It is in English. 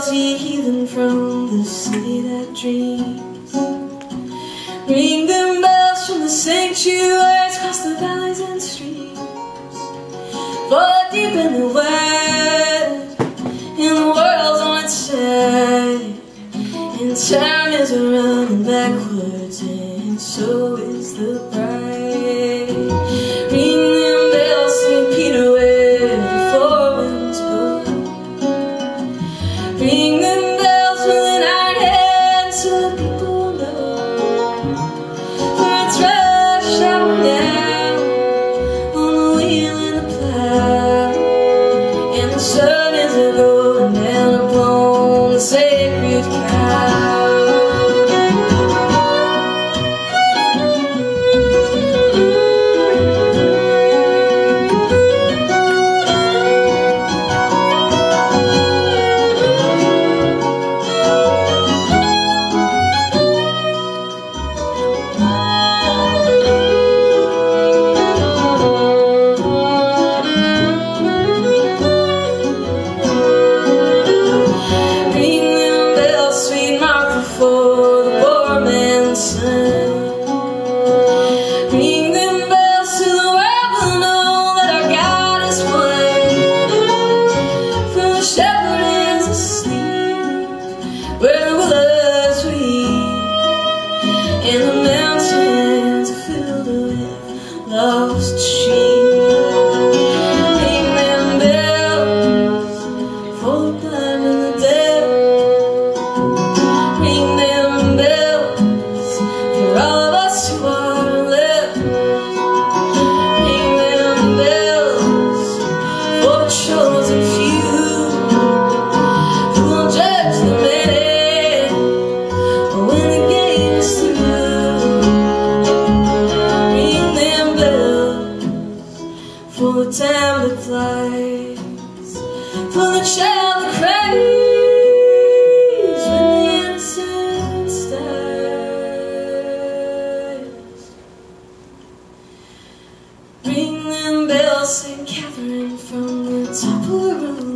from the city that dreams. Ring them bells from the sanctuaries across the valleys and streams. Far deep in the west, and the world's on its side. And time is running backwards, and so is the bride. Ring them bells with an iron hand so that people know. It's rush hour now on the wheel and the plow. And the sun is a going down upon the sacred Ring the mountains filled with lost sheep. Ring them bells for the blind and the deaf. Ring them bells for all of us who are left. Ring them bells for the chosen few who will judge the many when the game is through. eyes Full of child craze When the incense dies Ring them bells, St. Catherine From the top of the roof